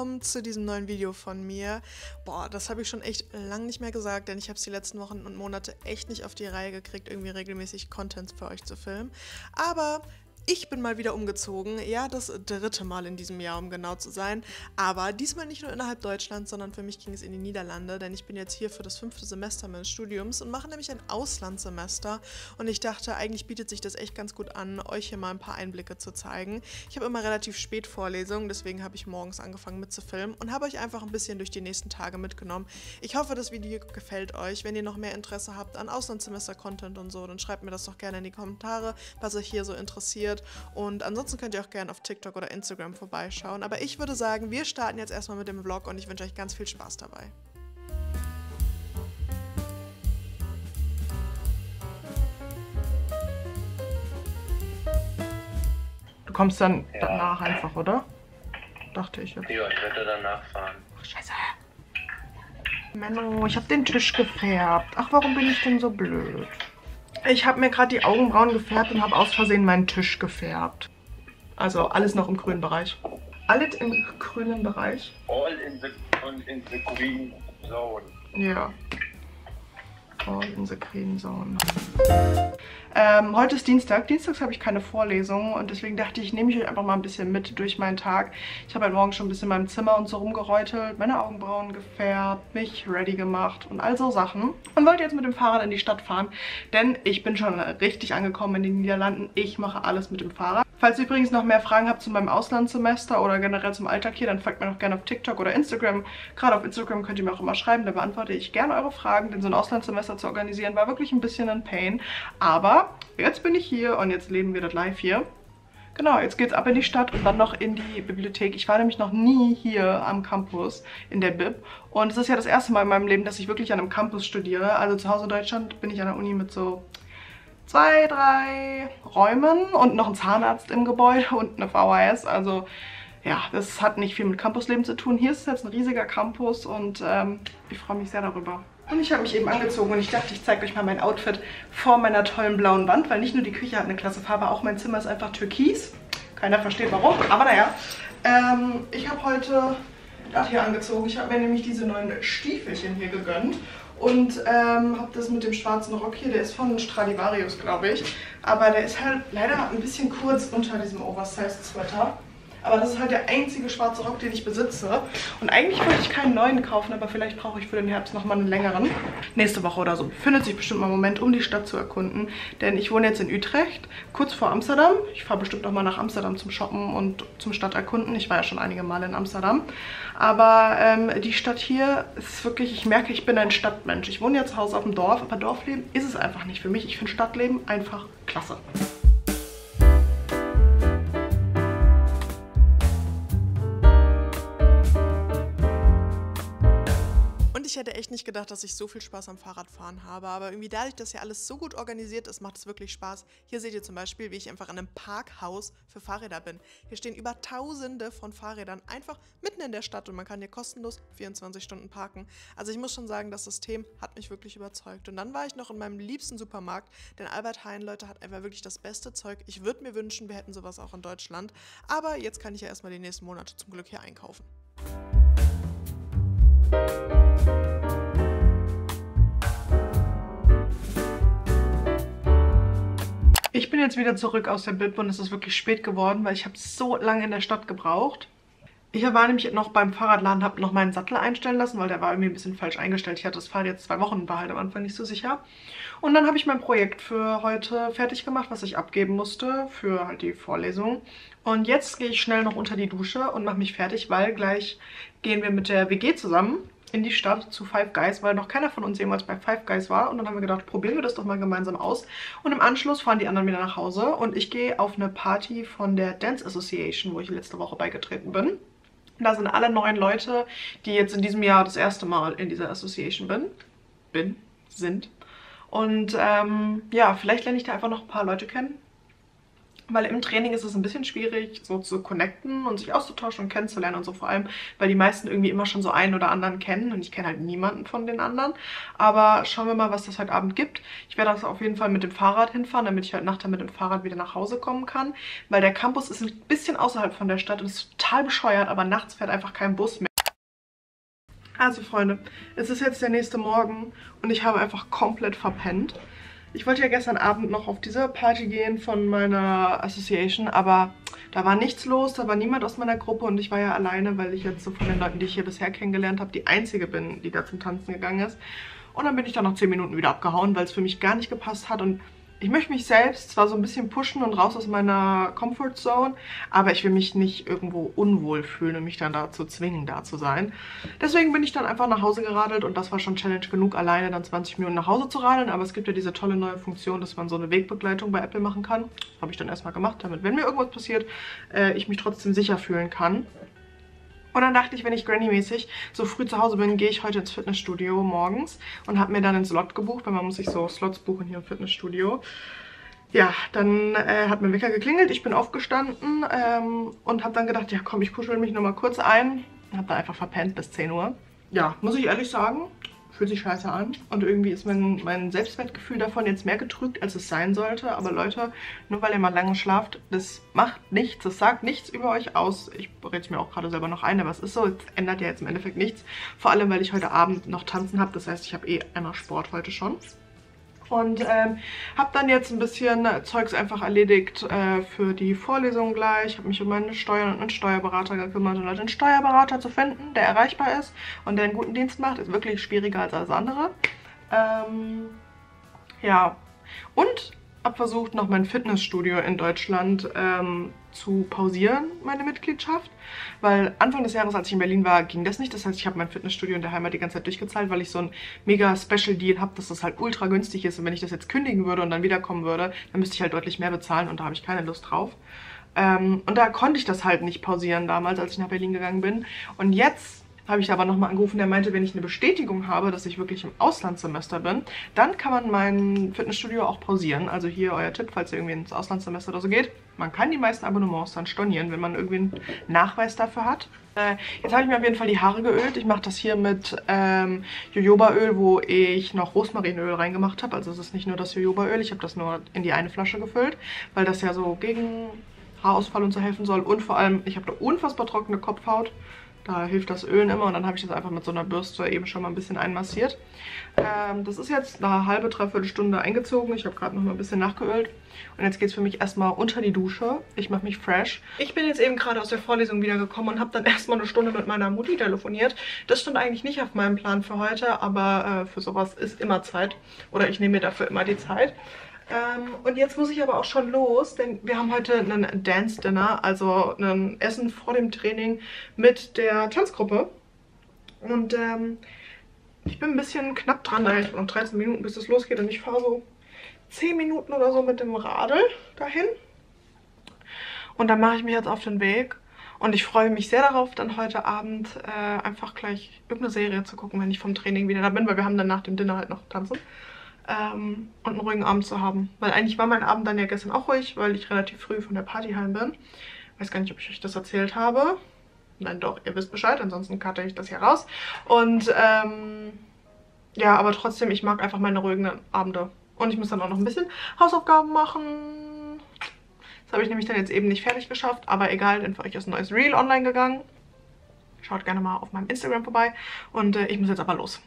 willkommen zu diesem neuen Video von mir. Boah, das habe ich schon echt lang nicht mehr gesagt, denn ich habe es die letzten Wochen und Monate echt nicht auf die Reihe gekriegt, irgendwie regelmäßig Content für euch zu filmen. Aber ich bin mal wieder umgezogen, ja, das dritte Mal in diesem Jahr, um genau zu sein. Aber diesmal nicht nur innerhalb Deutschlands, sondern für mich ging es in die Niederlande, denn ich bin jetzt hier für das fünfte Semester meines Studiums und mache nämlich ein Auslandssemester. Und ich dachte, eigentlich bietet sich das echt ganz gut an, euch hier mal ein paar Einblicke zu zeigen. Ich habe immer relativ spät Vorlesungen, deswegen habe ich morgens angefangen mitzufilmen und habe euch einfach ein bisschen durch die nächsten Tage mitgenommen. Ich hoffe, das Video gefällt euch. Wenn ihr noch mehr Interesse habt an Auslandssemester-Content und so, dann schreibt mir das doch gerne in die Kommentare, was euch hier so interessiert. Und ansonsten könnt ihr auch gerne auf TikTok oder Instagram vorbeischauen. Aber ich würde sagen, wir starten jetzt erstmal mit dem Vlog und ich wünsche euch ganz viel Spaß dabei. Du kommst dann Ja. danach einfach, oder? Dachte ich jetzt. Ja, ich werde danach fahren. Ach, scheiße. Menno, ich habe den Tisch gefärbt. Ach, warum bin ich denn so blöd? Ich habe mir gerade die Augenbrauen gefärbt und habe aus Versehen meinen Tisch gefärbt. Also alles noch im grünen Bereich. Alles im grünen Bereich? All in the, in the green zone. Ja. All in the green zone. Ähm, heute ist Dienstag. Dienstags habe ich keine Vorlesung und deswegen dachte ich, nehme ich euch einfach mal ein bisschen mit durch meinen Tag. Ich habe heute Morgen schon ein bisschen in meinem Zimmer und so rumgeräutelt, meine Augenbrauen gefärbt, mich ready gemacht und all so Sachen. Und wollte jetzt mit dem Fahrrad in die Stadt fahren, denn ich bin schon richtig angekommen in den Niederlanden. Ich mache alles mit dem Fahrrad. Falls ihr übrigens noch mehr Fragen habt zu meinem Auslandssemester oder generell zum Alltag hier, dann folgt mir doch gerne auf TikTok oder Instagram. Gerade auf Instagram könnt ihr mir auch immer schreiben, da beantworte ich gerne eure Fragen, denn so ein Auslandssemester zu organisieren war wirklich ein bisschen ein Pain. Aber jetzt bin ich hier und jetzt leben wir das live hier. Genau, jetzt geht's ab in die Stadt und dann noch in die Bibliothek. Ich war nämlich noch nie hier am Campus in der Bib. Und es ist ja das erste Mal in meinem Leben, dass ich wirklich an einem Campus studiere. Also zu Hause in Deutschland bin ich an der Uni mit so zwei, drei Räumen und noch ein Zahnarzt im Gebäude und eine VHS. Also ja, das hat nicht viel mit Campusleben zu tun. Hier ist jetzt ein riesiger Campus und ähm, ich freue mich sehr darüber. Und ich habe mich eben angezogen und ich dachte, ich zeige euch mal mein Outfit vor meiner tollen blauen Wand, weil nicht nur die Küche hat eine klasse Farbe, auch mein Zimmer ist einfach türkis. Keiner versteht warum, aber naja. Ähm, ich habe heute das hier angezogen. Ich habe mir nämlich diese neuen Stiefelchen hier gegönnt und ähm, habe das mit dem schwarzen Rock hier, der ist von Stradivarius, glaube ich. Aber der ist halt leider ein bisschen kurz unter diesem Oversized-Sweater. Aber das ist halt der einzige schwarze Rock, den ich besitze. Und eigentlich wollte ich keinen neuen kaufen, aber vielleicht brauche ich für den Herbst nochmal einen längeren. Nächste Woche oder so. Findet sich bestimmt mal ein Moment, um die Stadt zu erkunden. Denn ich wohne jetzt in Utrecht, kurz vor Amsterdam. Ich fahre bestimmt nochmal nach Amsterdam zum Shoppen und zum Stadterkunden. Ich war ja schon einige Male in Amsterdam. Aber ähm, die Stadt hier ist wirklich, ich merke, ich bin ein Stadtmensch. Ich wohne ja zu Hause auf dem Dorf, aber Dorfleben ist es einfach nicht für mich. Ich finde Stadtleben einfach klasse. Ich hätte echt nicht gedacht, dass ich so viel Spaß am Fahrradfahren habe. Aber irgendwie dadurch, dass hier alles so gut organisiert ist, macht es wirklich Spaß. Hier seht ihr zum Beispiel, wie ich einfach in einem Parkhaus für Fahrräder bin. Hier stehen über tausende von Fahrrädern einfach mitten in der Stadt und man kann hier kostenlos 24 Stunden parken. Also ich muss schon sagen, das System hat mich wirklich überzeugt. Und dann war ich noch in meinem liebsten Supermarkt, denn Albert Heijn, Leute, hat einfach wirklich das beste Zeug. Ich würde mir wünschen, wir hätten sowas auch in Deutschland. Aber jetzt kann ich ja erstmal die nächsten Monate zum Glück hier einkaufen. Ich bin jetzt wieder zurück aus der Bib und es ist wirklich spät geworden, weil ich habe so lange in der Stadt gebraucht. Ich war nämlich noch beim Fahrradladen, habe noch meinen Sattel einstellen lassen, weil der war irgendwie ein bisschen falsch eingestellt. Ich hatte das Fahrrad jetzt zwei Wochen, war halt am Anfang nicht so sicher. Und dann habe ich mein Projekt für heute fertig gemacht, was ich abgeben musste für halt die Vorlesung. Und jetzt gehe ich schnell noch unter die Dusche und mache mich fertig, weil gleich gehen wir mit der WG zusammen in die Stadt zu Five Guys, weil noch keiner von uns jemals bei Five Guys war. Und dann haben wir gedacht, probieren wir das doch mal gemeinsam aus. Und im Anschluss fahren die anderen wieder nach Hause und ich gehe auf eine Party von der Dance Association, wo ich letzte Woche beigetreten bin. Da sind alle neun Leute, die jetzt in diesem Jahr das erste Mal in dieser Association bin. Bin, sind. Und ähm, ja, vielleicht lerne ich da einfach noch ein paar Leute kennen. Weil im Training ist es ein bisschen schwierig, so zu connecten und sich auszutauschen und kennenzulernen und so vor allem, weil die meisten irgendwie immer schon so einen oder anderen kennen und ich kenne halt niemanden von den anderen. Aber schauen wir mal, was das heute Abend gibt. Ich werde das auf jeden Fall mit dem Fahrrad hinfahren, damit ich heute Nacht dann mit dem Fahrrad wieder nach Hause kommen kann. Weil der Campus ist ein bisschen außerhalb von der Stadt und ist total bescheuert, aber nachts fährt einfach kein Bus mehr. Also Freunde, es ist jetzt der nächste Morgen und ich habe einfach komplett verpennt. Ich wollte ja gestern Abend noch auf diese Party gehen von meiner Association, aber da war nichts los, da war niemand aus meiner Gruppe und ich war ja alleine, weil ich jetzt so von den Leuten, die ich hier bisher kennengelernt habe, die einzige bin, die da zum Tanzen gegangen ist. Und dann bin ich dann nach 10 Minuten wieder abgehauen, weil es für mich gar nicht gepasst hat und ich möchte mich selbst zwar so ein bisschen pushen und raus aus meiner Comfort Zone, aber ich will mich nicht irgendwo unwohl fühlen und mich dann dazu zwingen, da zu sein. Deswegen bin ich dann einfach nach Hause geradelt und das war schon Challenge genug, alleine dann 20 Minuten nach Hause zu radeln. Aber es gibt ja diese tolle neue Funktion, dass man so eine Wegbegleitung bei Apple machen kann. Habe ich dann erstmal gemacht, damit, wenn mir irgendwas passiert, äh, ich mich trotzdem sicher fühlen kann. Und dann dachte ich, wenn ich Granny-mäßig so früh zu Hause bin, gehe ich heute ins Fitnessstudio morgens und habe mir dann einen Slot gebucht, weil man muss sich so Slots buchen hier im Fitnessstudio. Ja, dann äh, hat mein Wecker geklingelt, ich bin aufgestanden ähm, und habe dann gedacht, ja komm, ich kuschel mich nochmal kurz ein. Habe dann einfach verpennt bis 10 Uhr. Ja, muss ich ehrlich sagen, fühlt sich scheiße an. Und irgendwie ist mein, mein Selbstwertgefühl davon jetzt mehr getrügt, als es sein sollte. Aber Leute, nur weil ihr mal lange schlaft, das macht nichts. Das sagt nichts über euch aus. Ich rede es mir auch gerade selber noch ein, aber es ist so. Es ändert ja jetzt im Endeffekt nichts. Vor allem, weil ich heute Abend noch tanzen habe. Das heißt, ich habe eh einmal Sport heute schon. Und ähm, habe dann jetzt ein bisschen Zeugs einfach erledigt äh, für die Vorlesung gleich. Habe mich um meine Steuern und einen Steuerberater gekümmert. Und einen Steuerberater zu finden, der erreichbar ist und der einen guten Dienst macht, ist wirklich schwieriger als alles andere. Ähm, ja, und habe versucht, noch mein Fitnessstudio in Deutschland ähm, zu pausieren, meine Mitgliedschaft. Weil Anfang des Jahres, als ich in Berlin war, ging das nicht. Das heißt, ich habe mein Fitnessstudio in der Heimat die ganze Zeit durchgezahlt, weil ich so ein mega Special Deal habe, dass das halt ultra günstig ist. Und wenn ich das jetzt kündigen würde und dann wiederkommen würde, dann müsste ich halt deutlich mehr bezahlen und da habe ich keine Lust drauf. Ähm, und da konnte ich das halt nicht pausieren damals, als ich nach Berlin gegangen bin. Und jetzt habe ich aber nochmal angerufen, der meinte, wenn ich eine Bestätigung habe, dass ich wirklich im Auslandssemester bin, dann kann man mein Fitnessstudio auch pausieren. Also hier euer Tipp, falls ihr irgendwie ins Auslandssemester oder so geht. Man kann die meisten Abonnements dann stornieren, wenn man irgendwie einen Nachweis dafür hat. Äh, jetzt habe ich mir auf jeden Fall die Haare geölt. Ich mache das hier mit ähm, Jojobaöl, wo ich noch Rosmarinöl reingemacht habe. Also es ist nicht nur das Jojobaöl, ich habe das nur in die eine Flasche gefüllt, weil das ja so gegen Haarausfall und so helfen soll. Und vor allem, ich habe da unfassbar trockene Kopfhaut. Da hilft das Ölen immer und dann habe ich das einfach mit so einer Bürste eben schon mal ein bisschen einmassiert. Ähm, das ist jetzt eine halbe, dreiviertel Stunde eingezogen. Ich habe gerade noch mal ein bisschen nachgeölt. Und jetzt geht es für mich erstmal unter die Dusche. Ich mache mich fresh. Ich bin jetzt eben gerade aus der Vorlesung wiedergekommen und habe dann erstmal eine Stunde mit meiner Mutti telefoniert. Das stand eigentlich nicht auf meinem Plan für heute, aber äh, für sowas ist immer Zeit. Oder ich nehme mir dafür immer die Zeit. Ähm, und jetzt muss ich aber auch schon los, denn wir haben heute einen Dance-Dinner, also ein Essen vor dem Training mit der Tanzgruppe. Und ähm, ich bin ein bisschen knapp dran, da ich noch 13 Minuten, bis es losgeht. Und ich fahre so 10 Minuten oder so mit dem Radl dahin. Und dann mache ich mich jetzt auf den Weg. Und ich freue mich sehr darauf, dann heute Abend äh, einfach gleich irgendeine Serie zu gucken, wenn ich vom Training wieder da bin, weil wir haben dann nach dem Dinner halt noch tanzen ähm, und einen ruhigen Abend zu haben. Weil eigentlich war mein Abend dann ja gestern auch ruhig, weil ich relativ früh von der Party heim bin. Weiß gar nicht, ob ich euch das erzählt habe. Nein, doch, ihr wisst Bescheid, ansonsten cutte ich das hier raus. Und ähm, ja, aber trotzdem, ich mag einfach meine ruhigen Abende. Und ich muss dann auch noch ein bisschen Hausaufgaben machen. Das habe ich nämlich dann jetzt eben nicht fertig geschafft. Aber egal, denn für euch ist ein neues Reel online gegangen. Schaut gerne mal auf meinem Instagram vorbei. Und äh, ich muss jetzt aber los.